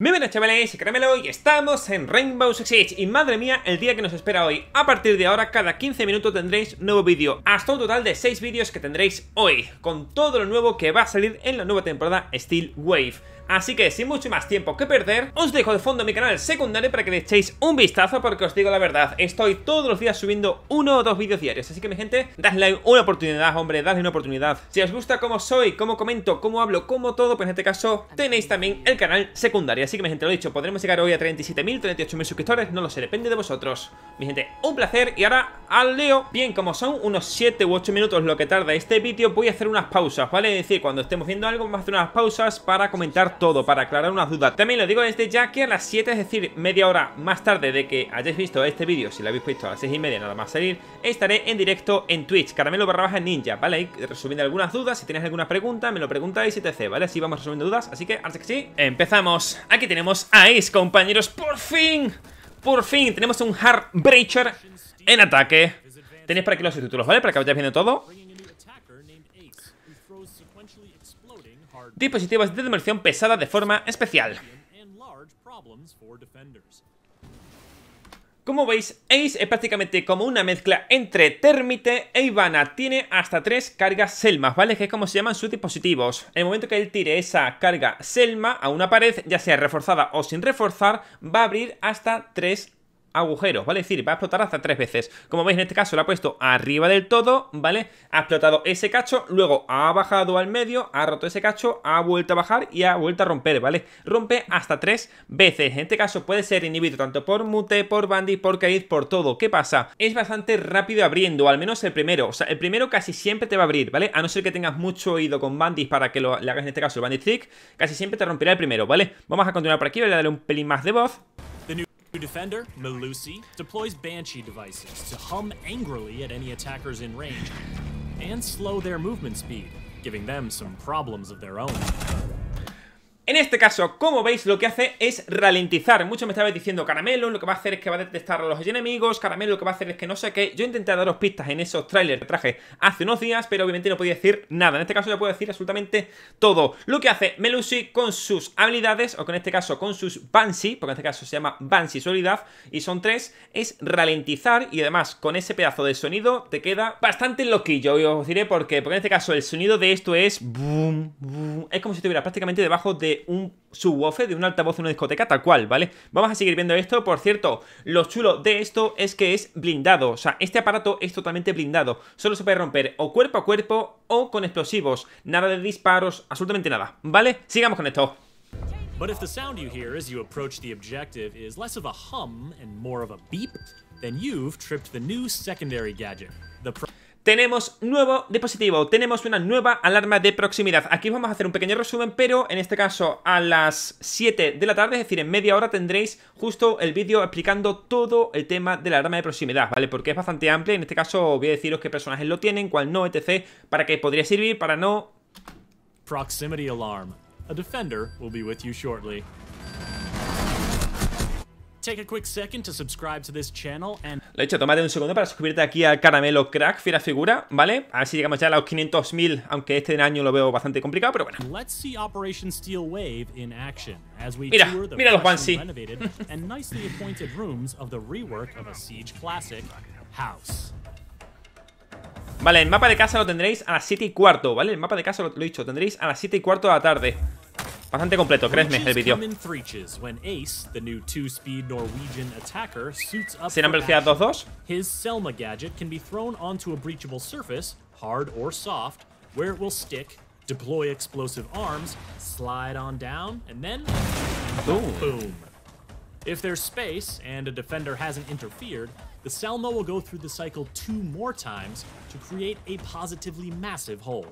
Muy buenas chavales, Caramelo y estamos en Rainbow Six Siege. Y madre mía, el día que nos espera hoy. A partir de ahora, cada 15 minutos tendréis nuevo vídeo. Hasta un total de 6 vídeos que tendréis hoy Con todo lo nuevo que va a salir en la nueva temporada Steel Wave Así que sin mucho más tiempo que perder, os dejo de fondo mi canal secundario para que le echéis un vistazo porque os digo la verdad, estoy todos los días subiendo uno o dos vídeos diarios, así que mi gente, dadle una oportunidad, hombre, dadle una oportunidad. Si os gusta cómo soy, cómo comento, cómo hablo, cómo todo, pues en este caso tenéis también el canal secundario, así que mi gente, lo he dicho, podremos llegar hoy a 37.000, 38.000 suscriptores, no lo sé, depende de vosotros. Mi gente, un placer y ahora al leo. Bien, como son unos 7 u 8 minutos lo que tarda este vídeo, voy a hacer unas pausas, ¿vale? Es decir, cuando estemos viendo algo, vamos a hacer unas pausas para comentar todo, para aclarar unas dudas. También lo digo desde ya que a las 7, es decir, media hora más tarde de que hayáis visto este vídeo, si lo habéis visto a las 6 y media nada más salir, estaré en directo en Twitch, caramelo barra baja ninja, ¿vale? Resumiendo algunas dudas, si tenéis alguna pregunta, me lo preguntáis y etc, ¿vale? Así vamos resumiendo dudas, así que, antes que sí, empezamos. Aquí tenemos a Ace, compañeros, por fin, por fin, tenemos un Heartbreaker en ataque. Tenéis por aquí los subtítulos, ¿vale? Para que vayáis viendo todo. Dispositivos de demolición pesada de forma especial. Como veis, Ace es prácticamente como una mezcla entre Termite e Ivana. Tiene hasta tres cargas Selmas, ¿vale? Que es como se llaman sus dispositivos. En el momento que él tire esa carga Selma a una pared, ya sea reforzada o sin reforzar, va a abrir hasta tres agujeros, ¿vale? Es decir, va a explotar hasta tres veces. Como veis, en este caso lo ha puesto arriba del todo, ¿vale? Ha explotado ese cacho, luego ha bajado al medio, ha roto ese cacho, ha vuelto a bajar y ha vuelto a romper, ¿vale? Rompe hasta tres veces. En este caso puede ser inhibido tanto por Mute, por Bandit, por Kaid, por todo. ¿Qué pasa? Es bastante rápido abriendo, al menos el primero. O sea, el primero casi siempre te va a abrir, ¿vale? A no ser que tengas mucho oído con Bandit para que lo, le hagas en este caso el Bandit Trick, casi siempre te romperá el primero, ¿vale? Vamos a continuar por aquí, voy a darle un pelín más de voz. Defender, Melusi, deploys Banshee devices to hum angrily at any attackers in range and slow their movement speed, giving them some problems of their own. En este caso, como veis, lo que hace es ralentizar. Muchos me estabais diciendo, Caramelo lo que va a hacer es que va a detectar a los enemigos, Caramelo lo que va a hacer es que no sé qué. Yo intenté daros pistas en esos trailers que traje hace unos días, pero obviamente no podía decir nada. En este caso ya puedo decir absolutamente todo. Lo que hace Melusi con sus habilidades, o con este caso con sus Banshee, porque en este caso se llama Banshee su y son tres, es ralentizar y además con ese pedazo de sonido te queda bastante loquillo. Y os diré por qué, porque en este caso el sonido de esto es... Boom, es como si estuviera prácticamente debajo de un subwoofer, de un altavoz en una discoteca, tal cual, ¿vale? Vamos a seguir viendo esto. Por cierto, lo chulo de esto es que es blindado. O sea, este aparato es totalmente blindado. Solo se puede romper o cuerpo a cuerpo o con explosivos. Nada de disparos, absolutamente nada, ¿vale? Sigamos con esto. But if the sound you hear as you approach the objective is less of hum and more of a beep, then you've tripped the new secondary gadget. Tenemos nuevo dispositivo, tenemos una nueva alarma de proximidad. Aquí vamos a hacer un pequeño resumen, pero en este caso a las 7 de la tarde, es decir, en media hora tendréis justo el vídeo explicando todo el tema de la alarma de proximidad, ¿vale? Porque es bastante amplio, en este caso voy a deciros qué personajes lo tienen, cuál no, etc. Para qué podría servir, para no... Proximity Alarm. A defender will be with you shortly. Take a quick second to subscribe to this channel and... Lo he dicho, tómate un segundo para suscribirte aquí al Caramelo Crack, fiera figura, ¿vale? A ver si llegamos ya a los 500.000, aunque este año lo veo bastante complicado, pero bueno. Let's see Operation Steel Wave in action as we mira, tour the mira los Banshee. and nicely appointed rooms of the rework of a Siege classic, House. Vale, el mapa de casa lo tendréis a las 7 y cuarto, ¿vale? El mapa de casa lo, lo he dicho, tendréis a las 7 y cuarto de la tarde. Bastante completo, créeme, el vídeo. ¿Serán velocidad 2-2? His Selma gadget can be thrown onto a breachable surface, hard or soft, where it will stick, deploy explosive arms, slide on down, and then boom. boom. If there's space and a defender hasn't interfered, the Selma will go through the cycle two more times to create a positively massive hole.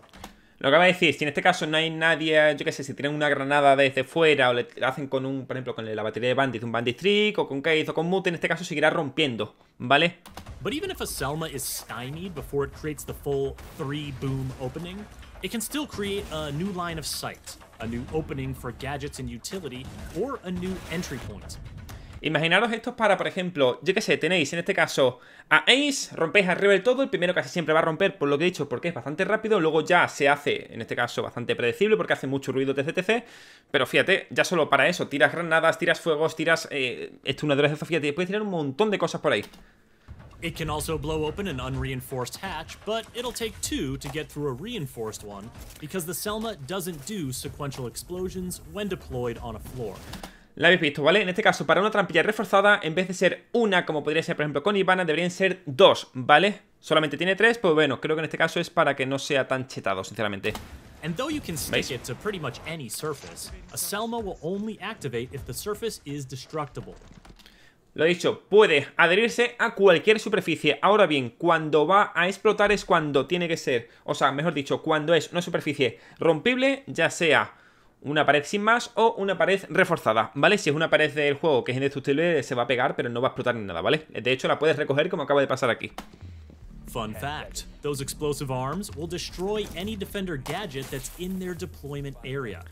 Lo que va a decir, si en este caso no hay nadie, yo qué sé, si tienen una granada desde fuera o le hacen con un, por ejemplo, con la batería de Bandit, un Bandit Trick o con Case o con Mute, en este caso seguirá rompiendo, ¿vale? But even if a Selma is stymied before it creates the full three boom opening, it can still create a new line of sight, a new opening for gadgets and utility, or a new entry point. Imaginaros esto para, por ejemplo, yo que sé, tenéis en este caso a Ace, rompéis arriba del todo, el primero casi siempre va a romper, por lo que he dicho, porque es bastante rápido, luego ya se hace, en este caso, bastante predecible, porque hace mucho ruido TCTC, pero fíjate, ya solo para eso, tiras granadas, tiras fuegos, tiras eh, estunadores de fíjate, puedes tirar un montón de cosas por ahí. It can also blow open an unreinforced hatch, but it'll take two to get through a reinforced one, because the Selma doesn't do sequential explosions when deployed on a floor. La habéis visto, ¿vale? En este caso, para una trampilla reforzada, en vez de ser una, como podría ser, por ejemplo, con Ivana, deberían ser dos, ¿vale? Solamente tiene tres, pues bueno, creo que en este caso es para que no sea tan chetado, sinceramente. And though you can stick it to pretty much any surface, a Selma will only activate if the surface is destructible. Lo dicho, puede adherirse a cualquier superficie. Ahora bien, cuando va a explotar es cuando tiene que ser, o sea, mejor dicho, cuando es una superficie rompible, ya sea una pared sin más o una pared reforzada, ¿vale? Si es una pared del juego que es indestructible, se va a pegar, pero no va a explotar ni nada, ¿vale? De hecho, la puedes recoger como acaba de pasar aquí. Fun fact, those explosive arms will destroy any defender gadget that's in their deployment area.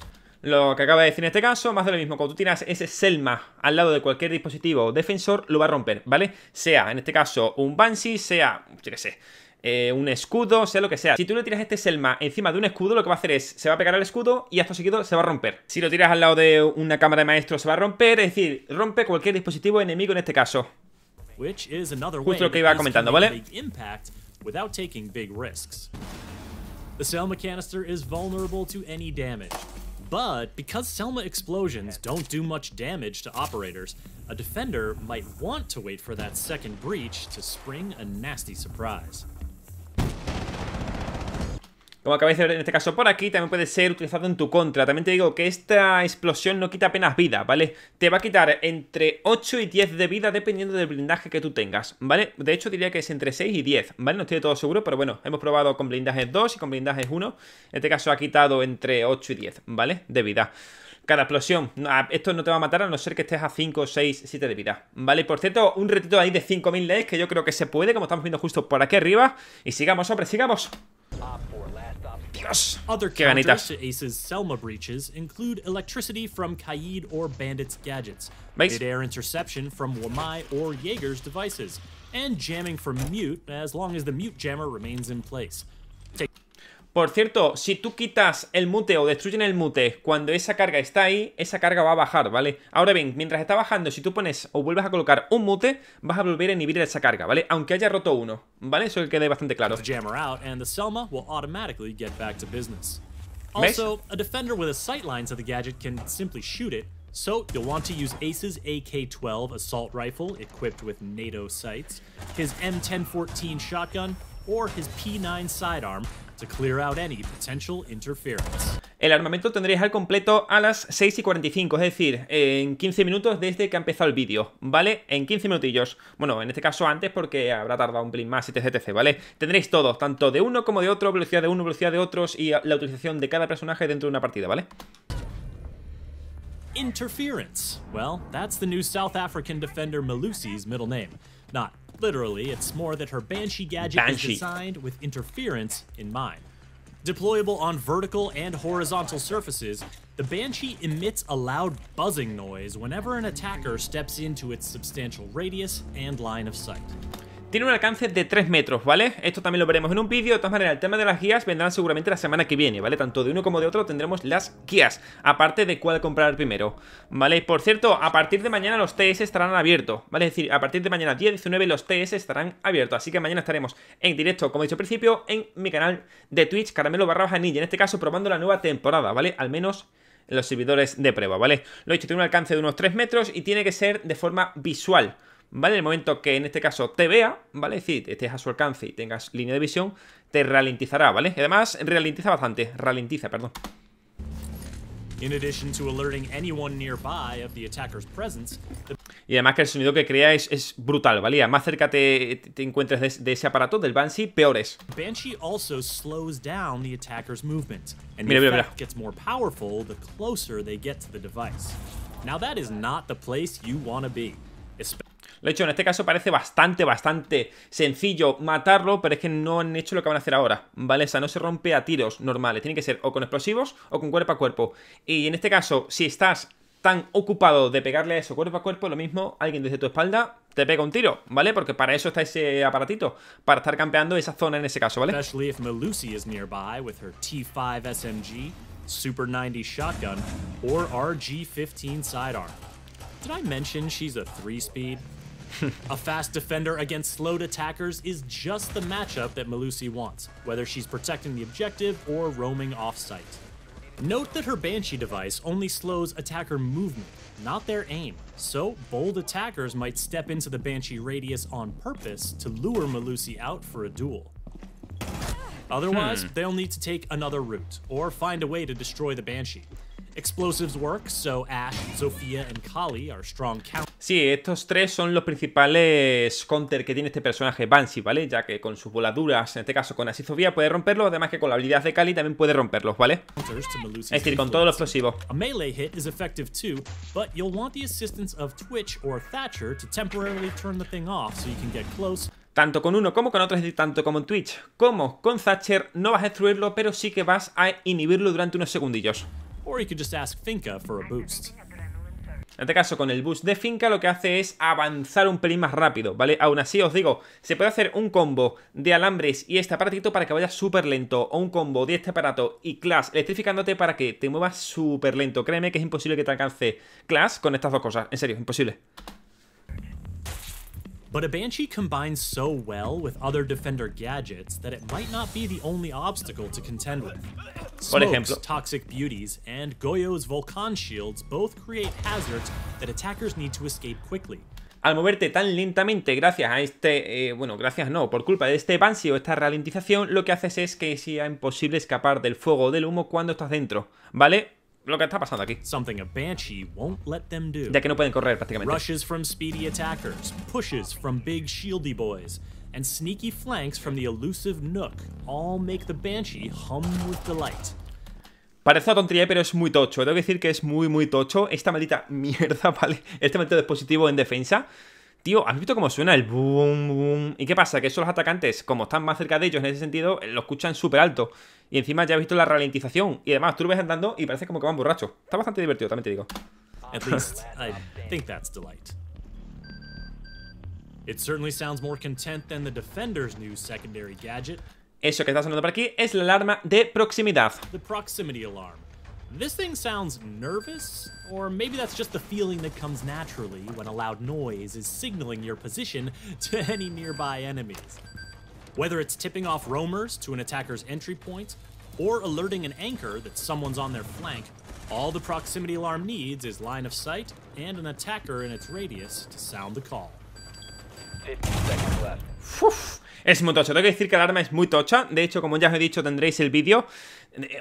Lo que acaba de decir en este caso, más de lo mismo, cuando tú tiras ese Selma al lado de cualquier dispositivo defensor, lo va a romper, ¿vale? Sea, en este caso, un Banshee, sea, yo qué sé, eh, un escudo, sea lo que sea. Si tú le tiras este Selma encima de un escudo, lo que va a hacer es, se va a pegar al escudo y esto seguido se va a romper. Si lo tiras al lado de una cámara de maestro, se va a romper, es decir, rompe cualquier dispositivo enemigo en este caso. Justo lo que iba comentando, ¿vale? The Selma canister is vulnerable to any damage. But because Selma explosions don't do much damage to operators, a defender might want to wait for that second breach to spring a nasty surprise. Como acabáis de ver en este caso por aquí, también puede ser utilizado en tu contra. También te digo que esta explosión no quita apenas vida, ¿vale? Te va a quitar entre 8 y 10 de vida dependiendo del blindaje que tú tengas, ¿vale? De hecho diría que es entre 6 y 10, ¿vale? No estoy de todo seguro, pero bueno, hemos probado con blindajes 2 y con blindajes 1. En este caso ha quitado entre 8 y 10, ¿vale? De vida cada explosión. Esto no te va a matar a no ser que estés a 5, 6, 7 de vida. ¿Vale? Por cierto, un retito ahí de 5000 likes que yo creo que se puede, como estamos viendo justo por aquí arriba. Y sigamos, hombre, sigamos. Other qué to Ace's Selma breaches include electricity from Kaid or Bandit's gadgets, mid-air interception from Wamai or Jaeger's devices, and jamming from Mute as long as the Mute jammer remains in place. Take Por cierto, si tú quitas el mute o destruyen el mute cuando esa carga está ahí, esa carga va a bajar, ¿vale? Ahora bien, mientras está bajando, si tú pones o vuelves a colocar un mute, vas a volver a inhibir esa carga, ¿vale? Aunque haya roto uno, ¿vale? Eso que quede bastante claro. Also, a defender with a sightline to the gadget can simply shoot it, so you'll want to use Ace's AK-12 assault rifle equipped with NATO sights, his M1014 shotgun, or his P9 sidearm el armamento tendréis al completo a las 6 y 45, es decir, en 15 minutos desde que ha empezado el vídeo, ¿vale? En 15 minutillos. Bueno, en este caso antes porque habrá tardado un pelín más, etc, etc, ¿vale? Tendréis todo, tanto de uno como de otro, velocidad de uno, velocidad de otros y la utilización de cada personaje dentro de una partida, ¿vale? Interference. Well, that's the new South African defender Malusi's middle name. Not Literally, it's more that her Banshee gadget Banshee. is designed with interference in mind. Deployable on vertical and horizontal surfaces, the Banshee emits a loud buzzing noise whenever an attacker steps into its substantial radius and line of sight. Tiene un alcance de 3 metros, ¿vale? Esto también lo veremos en un vídeo. De todas maneras, el tema de las guías vendrán seguramente la semana que viene, ¿vale? Tanto de uno como de otro tendremos las guías, aparte de cuál comprar primero, ¿vale? Por cierto, a partir de mañana los TS estarán abiertos, ¿vale? Es decir, a partir de mañana 10, 19 los TS estarán abiertos. Así que mañana estaremos en directo, como he dicho al principio, en mi canal de Twitch, Caramelo barra baja ninja. En este caso, probando la nueva temporada, ¿vale? Al menos en los servidores de prueba, ¿vale? Lo he dicho, tiene un alcance de unos 3 metros y tiene que ser de forma visual, ¿vale? En el momento que en este caso te vea, ¿vale? Es decir, estés a su alcance y tengas línea de visión, te ralentizará, ¿vale? Y además ralentiza bastante, ralentiza, perdón. Y además que el sonido que crea es, es brutal, ¿vale? más cerca te, te encuentres de, de, ese aparato, del Banshee, peor es. Banshee also slows down the attacker's movement, and the mira, mira, mira. gets more powerful the closer they get to the device. Now that is not the place you want to be. Lo he hecho, en este caso parece bastante, bastante sencillo matarlo, pero es que no han hecho lo que van a hacer ahora, ¿vale? O sea, no se rompe a tiros normales, tiene que ser o con explosivos o con cuerpo a cuerpo. Y en este caso, si estás tan ocupado de pegarle a eso cuerpo a cuerpo, lo mismo, alguien desde tu espalda te pega un tiro, ¿vale? Porque para eso está ese aparatito, para estar campeando esa zona en ese caso, ¿vale? Especially if is nearby with her T5 SMG, Super 90 shotgun, or RG15 sidearm. Did I mention she's a 3-speed? a fast defender against slowed attackers is just the matchup that Melusi wants, whether she's protecting the objective or roaming off-site. Note that her Banshee device only slows attacker movement, not their aim, so bold attackers might step into the Banshee radius on purpose to lure Melusi out for a duel. Otherwise, hmm. they'll need to take another route, or find a way to destroy the Banshee. Explosives work, so Ash, Zofia and Kali are strong counters. Sí, estos tres son los principales counter que tiene este personaje Banshee, ¿vale? Ya que con sus voladuras, en este caso con Ash y puede romperlos, además que con la habilidad de Kali también puede romperlos, ¿vale? Es decir, con todo lo explosivo. A melee hit is effective too, but you'll want the assistance of Twitch or Thatcher to temporarily turn the thing off so you can get close tanto con uno como con otro, es decir, tanto como en Twitch como con Thatcher, no vas a destruirlo, pero sí que vas a inhibirlo durante unos segundillos. Or you could just ask Finca for a boost. En este caso, con el boost de Finca lo que hace es avanzar un pelín más rápido, ¿vale? Aún así, os digo, se puede hacer un combo de alambres y este aparatito para que vaya súper lento, o un combo de este aparato y Clash electrificándote para que te muevas súper lento. Créeme que es imposible que te alcance Clash con estas dos cosas, en serio, imposible. But a Banshee combines so well with other Defender gadgets that it might not be the only obstacle to contend with. Por ejemplo, Toxic Beauties and Goyo's Volcan Shields both create hazards that attackers need to escape quickly. Al moverte tan lentamente gracias a este, eh, bueno, gracias no, por culpa de este Banshee o esta ralentización, lo que haces es que sea imposible escapar del fuego o del humo cuando estás dentro, ¿vale? Lo que está pasando aquí. Something a Banshee won't let them do. Ya que no pueden correr prácticamente. Rushes from speedy attackers, pushes from big shieldy boys, and sneaky flanks from the elusive Nook all make the Banshee hum with delight. Parece una tontería, pero es muy tocho. Tengo que decir que es muy, muy tocho. Esta maldita mierda, ¿vale? Este maldito dispositivo en defensa Tío, ¿has visto cómo suena el boom, boom? ¿Y qué pasa? Que esos los atacantes, como están más cerca de ellos en ese sentido, lo escuchan súper alto. Y encima ya he visto la ralentización. Y además, tú lo ves andando y parece como que van borracho. Está bastante divertido, también te digo. At least, I think that's delight. It certainly sounds more content than the Defender's new secondary gadget. Eso que está sonando por aquí es la alarma de proximidad. The proximity alarm. This thing sounds nervous, or maybe that's just the feeling that comes naturally when a loud noise is signaling your position to any nearby enemies. Whether it's tipping off roamers to an attacker's entry point, or alerting an anchor that someone's on their flank, all the proximity alarm needs is line of sight and an attacker in its radius to sound the call. 50 seconds left. Uf, es muy tocho. Tengo que decir que la alarma es muy tocha. De hecho, como ya os he dicho, tendréis el vídeo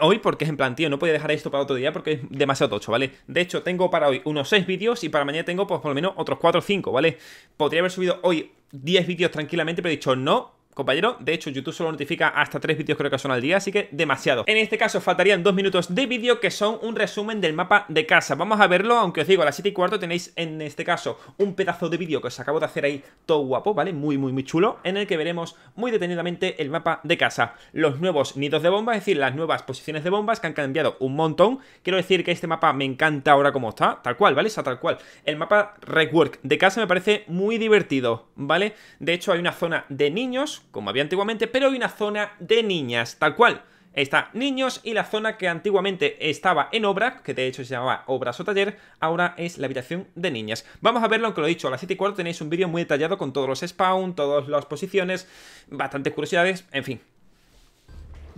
hoy porque es en plan, tío, no podía dejar esto para otro día porque es demasiado tocho, ¿vale? De hecho, tengo para hoy unos 6 vídeos y para mañana tengo pues por lo menos otros 4 o 5, ¿vale? Podría haber subido hoy 10 vídeos tranquilamente, pero he dicho no, compañero. De hecho, YouTube solo notifica hasta tres vídeos creo que son al día, así que demasiado. En este caso faltarían dos minutos de vídeo que son un resumen del mapa de casa. Vamos a verlo, aunque os digo, a las 7 y cuarto tenéis en este caso un pedazo de vídeo que os acabo de hacer ahí todo guapo, ¿vale? Muy, muy, muy chulo, en el que veremos muy detenidamente el mapa de casa. Los nuevos nidos de bombas, es decir, las nuevas posiciones de bombas que han cambiado un montón. Quiero decir que este mapa me encanta ahora como está, tal cual, ¿vale? O sea, tal cual. El mapa rework de casa me parece muy divertido, ¿vale? De hecho, hay una zona de niños, como había antiguamente, pero hay una zona de niñas, tal cual. Está niños y la zona que antiguamente estaba en obra, que de hecho se llamaba obras o taller, ahora es la habitación de niñas. Vamos a verlo, aunque lo he dicho, a las 7 y cuarto tenéis un vídeo muy detallado con todos los spawn, todas las posiciones, bastantes curiosidades, en fin.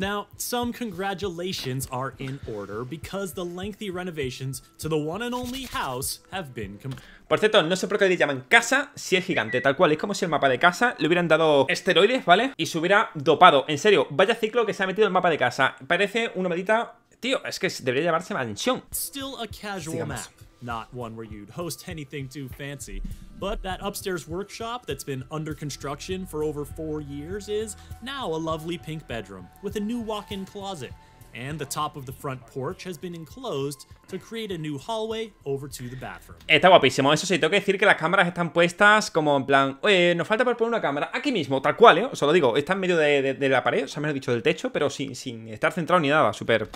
Now, some congratulations are in order because the lengthy renovations to the one and only house have been completed. Por cierto, no sé por qué le llaman casa si es gigante, tal cual. Es como si el mapa de casa le hubieran dado esteroides, ¿vale? Y se hubiera dopado. En serio, vaya ciclo que se ha metido el mapa de casa. Parece una maldita... Tío, es que debería llamarse mansión. Still a casual map. Not one where you'd host anything too fancy, but that upstairs workshop that's been under construction for over four years is now a lovely pink bedroom with a new walk-in closet. And the top of the front porch has been enclosed to create a new hallway over to the bathroom. Está guapísimo. Eso sí, tengo que decir que las cámaras están puestas como en plan, oye, nos falta por poner una cámara aquí mismo, tal cual, ¿eh? Os lo digo, está en medio de, de, de la pared, o sea, he dicho del techo, pero sin, sin estar centrado ni nada, súper...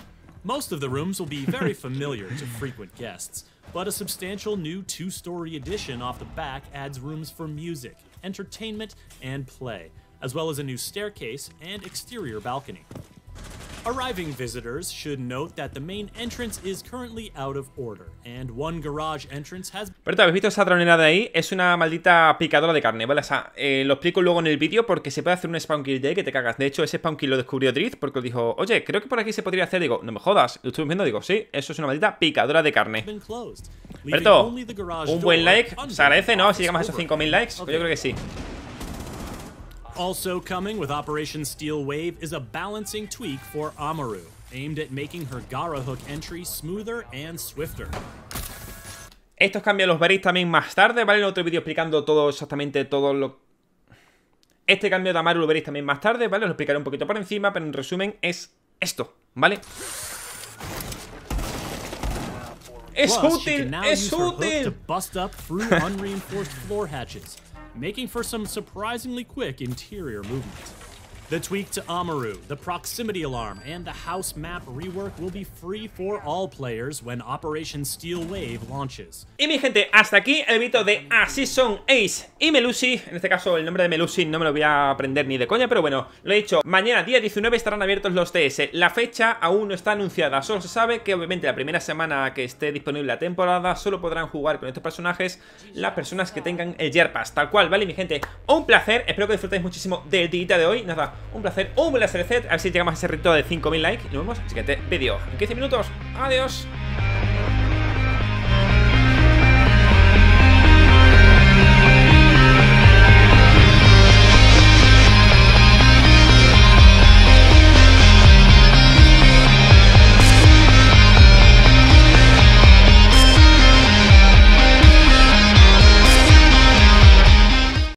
Most of the rooms will be very familiar to frequent guests. but a substantial new two-story addition off the back adds rooms for music, entertainment, and play, as well as a new staircase and exterior balcony. Arriving visitors should note that the main entrance is currently out of order, and one garage entrance has... Pero ¿habéis visto esa dronera de ahí? Es una maldita picadora de carne, ¿vale? O sea, eh, lo explico luego en el vídeo porque se puede hacer un spawn kill de ahí que te cagas. De hecho, ese spawn kill lo descubrió Drift porque dijo, oye, creo que por aquí se podría hacer. Digo, no me jodas. Lo estuve viendo, digo, sí, eso es una maldita picadora de carne. Berto, un buen like, se agradece, ¿no? Si llegamos a esos 5000 likes, pues yo creo que sí. Also coming with Operation Steel Wave is a balancing tweak for Amaru, aimed at making her Gara hook entry smoother and swifter. Estos cambios los veréis también más tarde, ¿vale? En otro vídeo explicando todo, exactamente todo lo... Este cambio de Amaru lo veréis también más tarde, ¿vale? Os lo explicaré un poquito por encima, pero en resumen es esto, ¿vale? ¡Es útil! ¡Es útil! making for some surprisingly quick interior movement. The tweak to Amaru, the proximity alarm, and the house map rework will be free for all players when Operation Steel Wave launches. Y mi gente, hasta aquí el vídeo de son Ace y Melusi. En este caso, el nombre de Melusi no me lo voy a aprender ni de coña, pero bueno, lo he dicho. Mañana, día 19, estarán abiertos los TS. La fecha aún no está anunciada. Solo se sabe que, obviamente, la primera semana que esté disponible la temporada, solo podrán jugar con estos personajes las personas que tengan el Year Pass. Tal cual, ¿vale, mi gente? Un placer. Espero que disfrutéis muchísimo del día de hoy. Nada, un placer, un placer, a ver si llegamos a ese reto de 5000 likes y nos vemos en el siguiente vídeo. En 15 minutos, adiós.